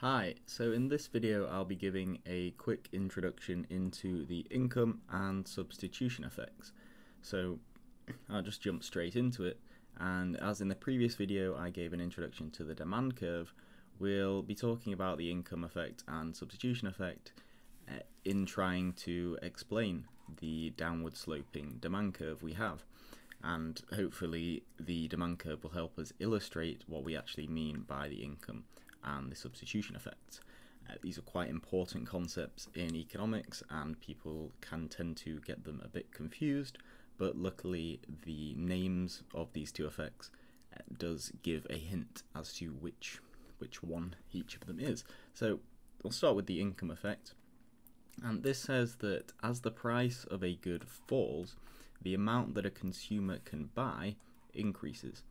Hi, so in this video I'll be giving a quick introduction into the income and substitution effects. So I'll just jump straight into it and as in the previous video I gave an introduction to the demand curve, we'll be talking about the income effect and substitution effect uh, in trying to explain the downward sloping demand curve we have and hopefully the demand curve will help us illustrate what we actually mean by the income and the substitution effect. Uh, these are quite important concepts in economics and people can tend to get them a bit confused, but luckily the names of these two effects uh, does give a hint as to which which one each of them is. So we'll start with the income effect. And this says that as the price of a good falls, the amount that a consumer can buy increases.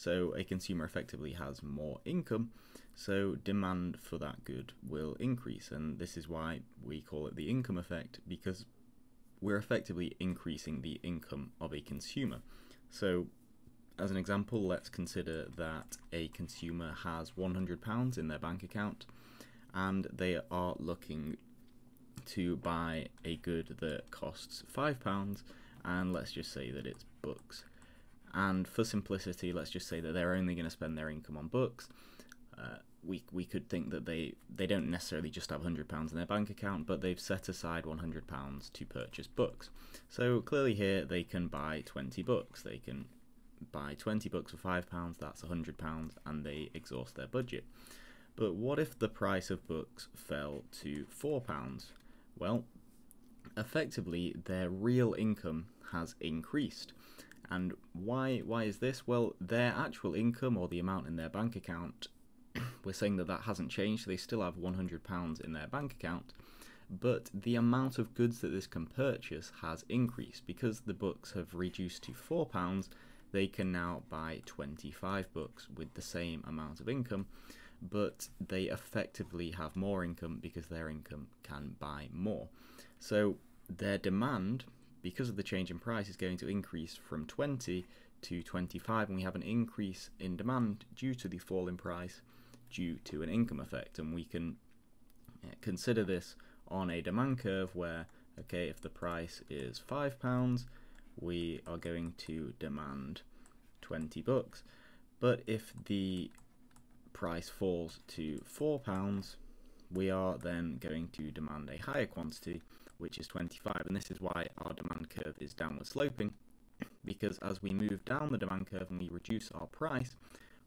So a consumer effectively has more income, so demand for that good will increase. And this is why we call it the income effect, because we're effectively increasing the income of a consumer. So as an example, let's consider that a consumer has £100 in their bank account and they are looking to buy a good that costs £5 and let's just say that it's books. And for simplicity, let's just say that they're only going to spend their income on books. Uh, we, we could think that they, they don't necessarily just have £100 in their bank account, but they've set aside £100 to purchase books. So clearly here they can buy 20 books. They can buy 20 books for £5, that's £100, and they exhaust their budget. But what if the price of books fell to £4? Well, effectively their real income has increased. And why why is this? Well, their actual income or the amount in their bank account, we're saying that that hasn't changed. They still have 100 pounds in their bank account, but the amount of goods that this can purchase has increased because the books have reduced to 4 pounds. They can now buy 25 books with the same amount of income, but they effectively have more income because their income can buy more. So their demand, because of the change in price, is going to increase from 20 to 25, and we have an increase in demand due to the fall in price due to an income effect. And we can uh, consider this on a demand curve where, okay, if the price is £5, we are going to demand 20 bucks. But if the price falls to £4, we are then going to demand a higher quantity which is 25 and this is why our demand curve is downward sloping because as we move down the demand curve and we reduce our price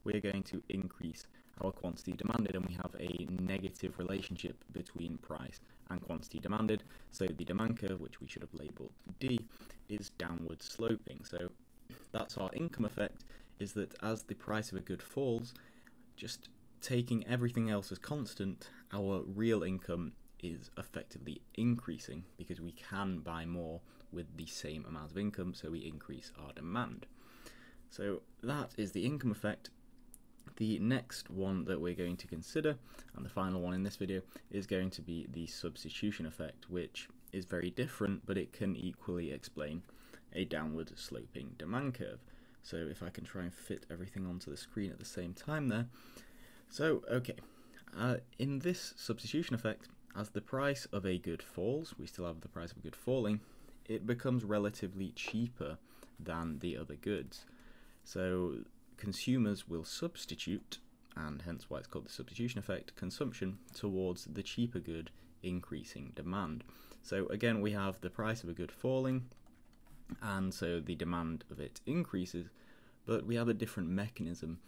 we're going to increase our quantity demanded and we have a negative relationship between price and quantity demanded. So the demand curve which we should have labeled D is downward sloping. So that's our income effect is that as the price of a good falls just taking everything else as constant our real income is effectively increasing because we can buy more with the same amount of income, so we increase our demand. So that is the income effect. The next one that we're going to consider, and the final one in this video, is going to be the substitution effect, which is very different, but it can equally explain a downward sloping demand curve. So if I can try and fit everything onto the screen at the same time there. So, okay, uh, in this substitution effect, as the price of a good falls, we still have the price of a good falling, it becomes relatively cheaper than the other goods. So consumers will substitute, and hence why it's called the substitution effect, consumption towards the cheaper good, increasing demand. So again, we have the price of a good falling, and so the demand of it increases, but we have a different mechanism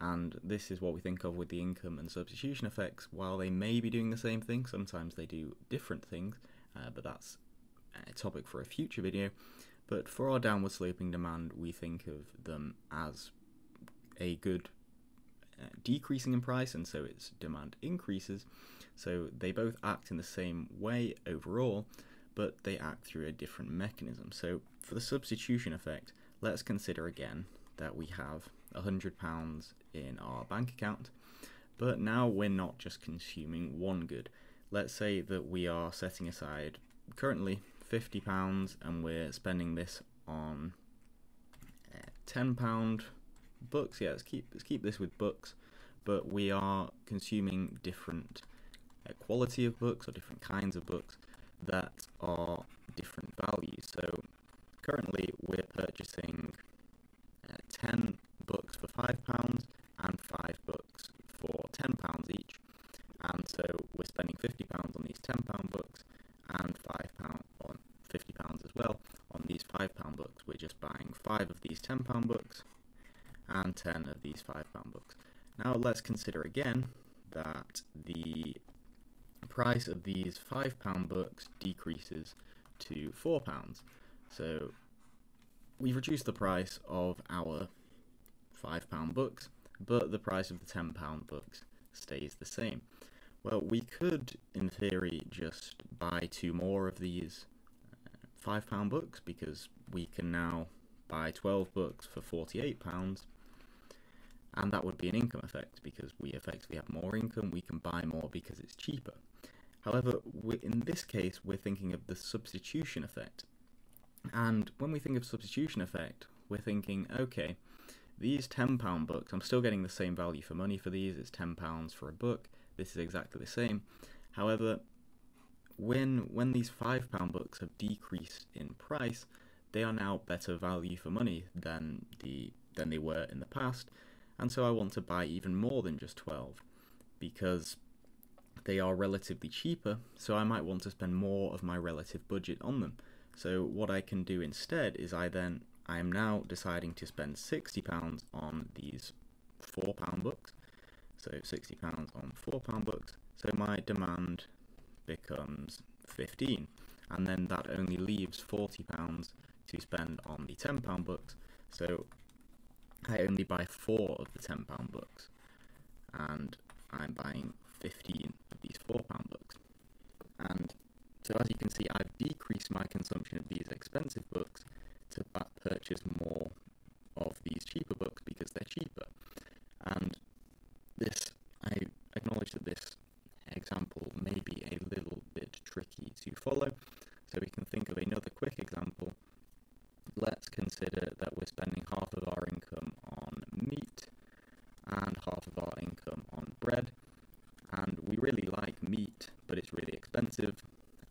and this is what we think of with the income and substitution effects. While they may be doing the same thing, sometimes they do different things, uh, but that's a topic for a future video. But for our downward sloping demand, we think of them as a good uh, decreasing in price, and so its demand increases. So they both act in the same way overall, but they act through a different mechanism. So for the substitution effect, let's consider again that we have £100 in our bank account, but now we're not just consuming one good. Let's say that we are setting aside currently £50 and we're spending this on uh, £10 books. Yeah, let's keep, let's keep this with books. but we are consuming different uh, quality of books or different kinds of books that are different values. So currently we're purchasing uh, 10 books for £5 and 5 books for £10 each. And so we're spending £50 on these £10 books and £5 on £50 as well on these £5 books. We're just buying 5 of these £10 books and 10 of these £5 books. Now let's consider again that the price of these £5 books decreases to £4. So we've reduced the price of our £5 books, but the price of the £10 books stays the same. Well, we could, in theory, just buy two more of these uh, £5 books because we can now buy 12 books for £48 and that would be an income effect because we effectively have more income, we can buy more because it's cheaper. However, in this case, we're thinking of the substitution effect. And when we think of substitution effect, we're thinking, okay, these £10 books, I'm still getting the same value for money for these, it's £10 for a book, this is exactly the same. However, when when these £5 books have decreased in price, they are now better value for money than the than they were in the past, and so I want to buy even more than just 12 because they are relatively cheaper, so I might want to spend more of my relative budget on them. So what I can do instead is I then I am now deciding to spend £60 on these £4 books. So £60 on £4 books. So my demand becomes 15 and then that only leaves £40 to spend on the £10 books. So I only buy four of the £10 books and I'm buying 15 of these £4 books. And so as you can see, I've decreased my consumption of these expensive books to purchase more of these cheaper books because they're cheaper. And this, I acknowledge that this example may be a little bit tricky to follow, so we can think of another quick example. Let's consider that we're spending half of our income on meat and half of our income on bread, and we really like meat, but it's really expensive,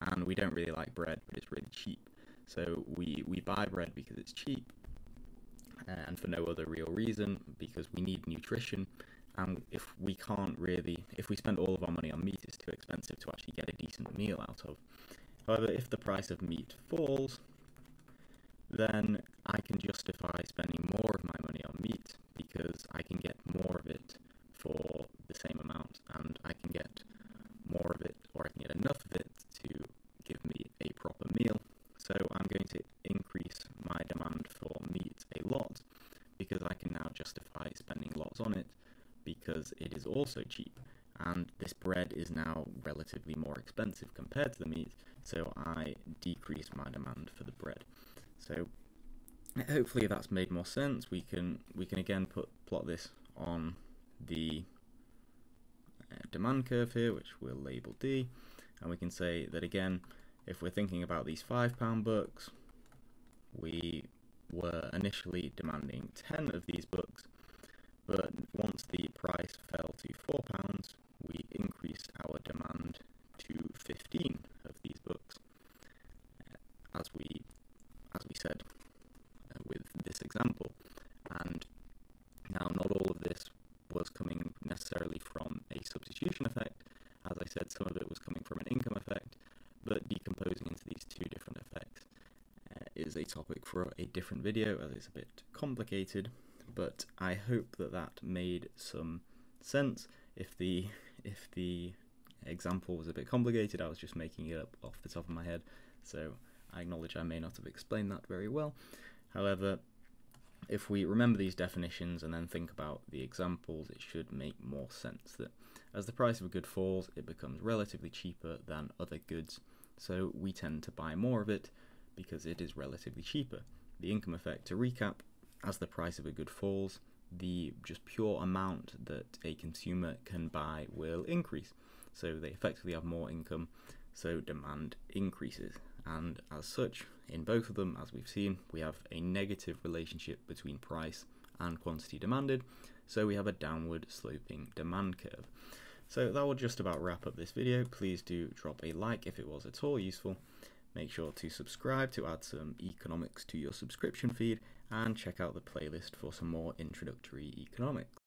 and we don't really like bread, but it's really cheap. So we, we buy bread because it's cheap, uh, and for no other real reason, because we need nutrition, and if we can't really, if we spend all of our money on meat, it's too expensive to actually get a decent meal out of. However, if the price of meat falls, then I can justify spending more of my money on meat because I can get more of it for the same amount and I can get more of it or I can get enough of it to give me a proper meal. So I'm going to increase my demand for meat a lot because I can now justify spending lots on it because it is also cheap and this bread is now relatively more expensive compared to the meat so I decrease my demand for the bread. So hopefully that's made more sense. We can we can again put plot this on the uh, demand curve here, which we'll label D, and we can say that again, if we're thinking about these five pound books, we were initially demanding 10 of these books, but once the price fell to four pounds, we increased our demand to 15 of these books, uh, as we as we said uh, with this example. And now, not all of this was coming necessarily from a substitution effect. As I said, some of it was coming from an income effect, but decomposing into these two different effects uh, is a topic for a different video as it's a bit complicated. But I hope that that made some sense. If the if the example was a bit complicated, I was just making it up off the top of my head. So I acknowledge I may not have explained that very well. However, if we remember these definitions and then think about the examples, it should make more sense that as the price of a good falls, it becomes relatively cheaper than other goods, so we tend to buy more of it because it is relatively cheaper. The income effect, to recap, as the price of a good falls, the just pure amount that a consumer can buy will increase. So they effectively have more income, so demand increases and as such, in both of them, as we've seen, we have a negative relationship between price and quantity demanded, so we have a downward sloping demand curve. So that will just about wrap up this video. Please do drop a like if it was at all useful. Make sure to subscribe to add some economics to your subscription feed and check out the playlist for some more introductory economics.